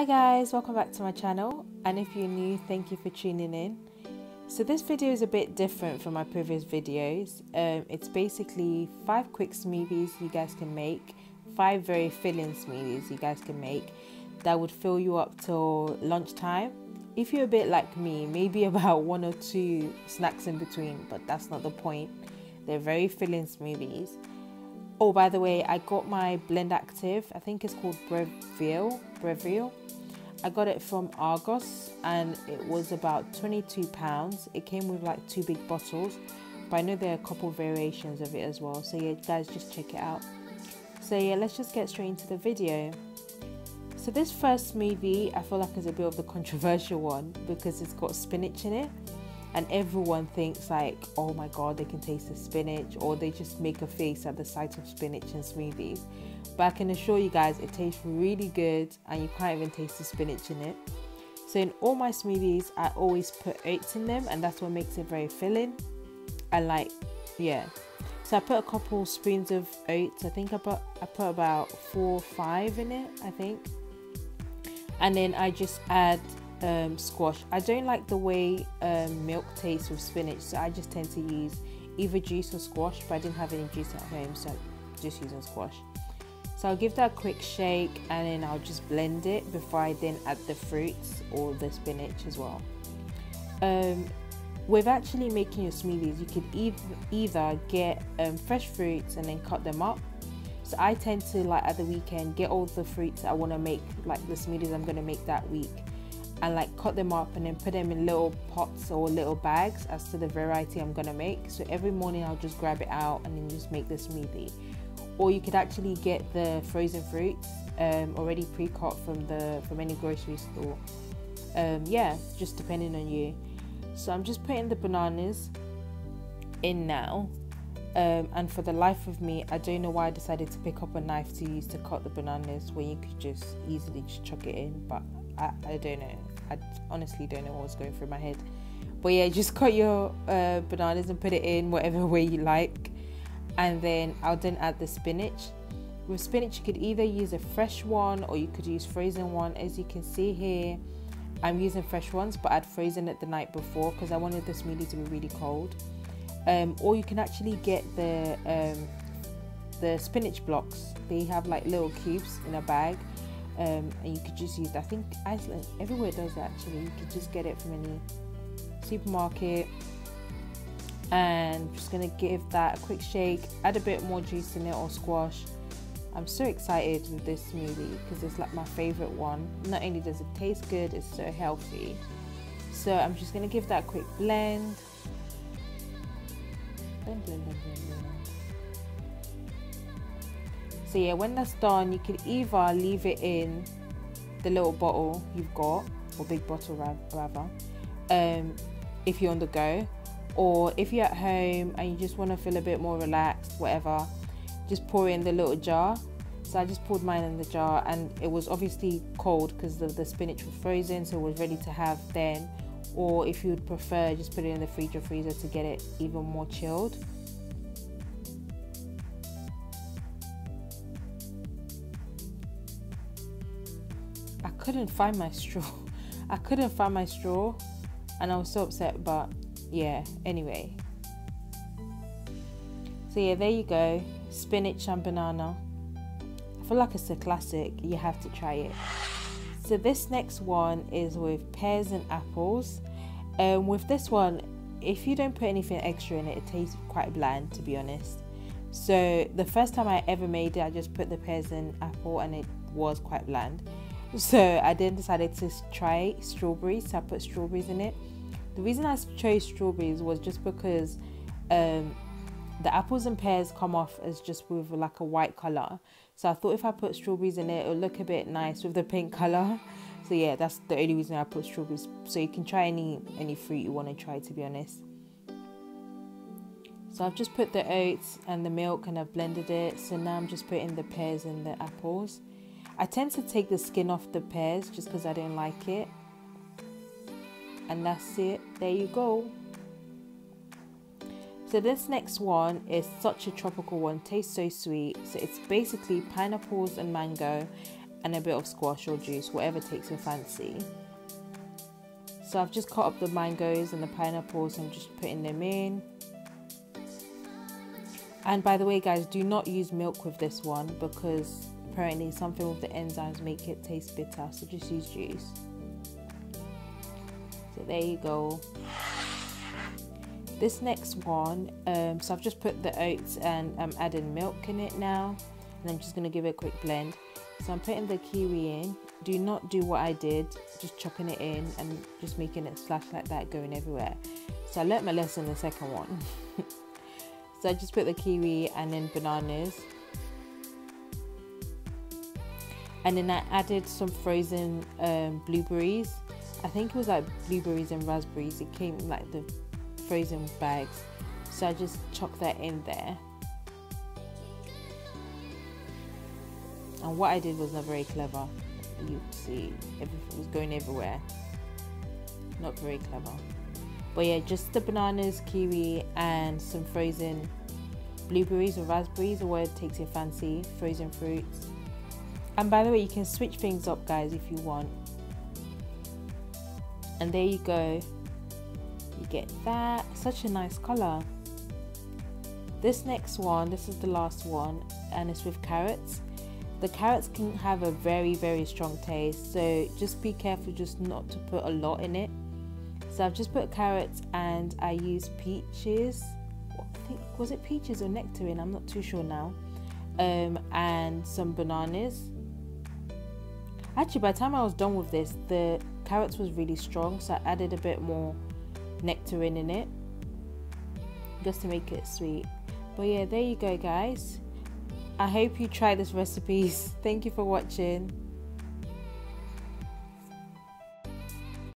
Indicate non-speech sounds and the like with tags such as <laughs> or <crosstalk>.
Hi guys, welcome back to my channel and if you're new, thank you for tuning in. So this video is a bit different from my previous videos. Um, it's basically five quick smoothies you guys can make, five very filling smoothies you guys can make that would fill you up till lunchtime. If you're a bit like me, maybe <laughs> about one or two snacks in between, but that's not the point. They're very filling smoothies. Oh, by the way, I got my Blend Active. I think it's called Breville. Breville. I got it from Argos and it was about 22 pounds. It came with like two big bottles, but I know there are a couple variations of it as well. So yeah, guys, just check it out. So yeah, let's just get straight into the video. So this first smoothie, I feel like is a bit of the controversial one because it's got spinach in it and everyone thinks like oh my god they can taste the spinach or they just make a face at the sight of spinach and smoothies. But i can assure you guys it tastes really good and you can't even taste the spinach in it. So in all my smoothies i always put oats in them and that's what makes it very filling. And like yeah. So i put a couple spoons of oats. I think i put i put about four or five in it i think. And then i just add um, squash. I don't like the way um, milk tastes with spinach, so I just tend to use either juice or squash, but I didn't have any juice at home, so just using squash. So I'll give that a quick shake and then I'll just blend it before I then add the fruits or the spinach as well. Um, with actually making your smoothies, you could either, either get um, fresh fruits and then cut them up. So I tend to like at the weekend get all the fruits I want to make, like the smoothies I'm going to make that week and like cut them up and then put them in little pots or little bags as to the variety I'm gonna make. So every morning I'll just grab it out and then just make the smoothie. Or you could actually get the frozen fruits um, already pre-cut from the from any grocery store. Um, yeah, just depending on you. So I'm just putting the bananas in now. Um, and for the life of me, I don't know why I decided to pick up a knife to use to cut the bananas when you could just easily just chuck it in, but I, I don't know. I honestly don't know what's going through my head. But yeah, just cut your uh, bananas and put it in whatever <laughs> way you like. And then I'll then add the spinach. With spinach, you could either use a fresh one or you could use frozen one. As you can see here, I'm using fresh ones, but I'd frozen it the night before because I wanted the smoothie to be really cold. Um, or you can actually get the um, the spinach blocks. They have like little cubes in a bag um, and you could just use that. I think Iceland everywhere does that actually. You could just get it from any supermarket. And I'm just gonna give that a quick shake, add a bit more juice in it or squash. I'm so excited with this smoothie because it's like my favorite one. Not only does it taste good, it's so healthy. So I'm just gonna give that a quick blend. Blend, blend, blend. So yeah, when that's done, you can either leave it in the little bottle you've got, or big bottle rather, um, if you're on the go, or if you're at home and you just want to feel a bit more relaxed, whatever, just pour it in the little jar. So I just poured mine in the jar, and it was obviously cold because the, the spinach was frozen, so it was ready to have then. Or if you would prefer, just put it in the fridge or freezer to get it even more chilled. Couldn't find my straw. <laughs> I couldn't find my straw and I was so upset, but yeah, anyway. So yeah, there you go. Spinach and banana. I feel like it's a classic. You have to try it. So this next one is with pears and apples. Um, with this one, if you don't put anything extra in it, it tastes quite bland to be honest. So the first time I ever made it, I just put the pears and apple and it was quite bland. So I then decided to try strawberries. So I put strawberries in it. The reason I chose strawberries was just because um, the apples and pears come off as just with like a white color. So I thought if I put strawberries in it, it'll look a bit nice with the pink color. <laughs> So yeah, that's the only reason I put strawberries. So you can try any any fruit you want to try, to be honest. So I've just put the oats and the milk and I've blended it. So now I'm just putting the pears and the apples. I tend to take the skin off the pears just because I don't like it. And that's it. There you go. So this next one is such a tropical one. Tastes so sweet. So it's basically pineapples and mango. and a bit of squash or juice, whatever takes your fancy. So I've just cut up the mangoes and the pineapples and just putting them in. And by the way guys, do not use milk with this one because apparently something with the enzymes make it taste bitter. So just use juice. So there you go. This next one, um, so I've just put the oats and I'm adding milk in it now. And I'm just going to give it a quick blend. So I'm putting the kiwi in. Do not do what I did, just chucking it in and just making it splash like that going everywhere. So I learnt my lesson the second one. <laughs> so I just put the kiwi and then bananas. And then I added some frozen um, blueberries. I think it was like blueberries and raspberries. It came like the frozen bags. So I just chucked that in there. and what I did was not very clever you see everything was going everywhere not very clever but yeah just the bananas kiwi and some frozen blueberries or raspberries or whatever takes your fancy frozen fruits and by the way you can switch things up guys if you want. And there you go. You get that. Such a nice color. This next one this is the last one and it's with carrots. The carrots can have a very very strong taste so just be careful just not to put a lot in it. So I've just put carrots and I use peaches. Was it peaches or nectarine? I'm not too sure now. Um, and some bananas actually by the time I was done with this the carrots was really strong so I added a bit more nectarine in it just to make it sweet but yeah there you go guys I hope you try this recipes. <laughs> Thank you for watching.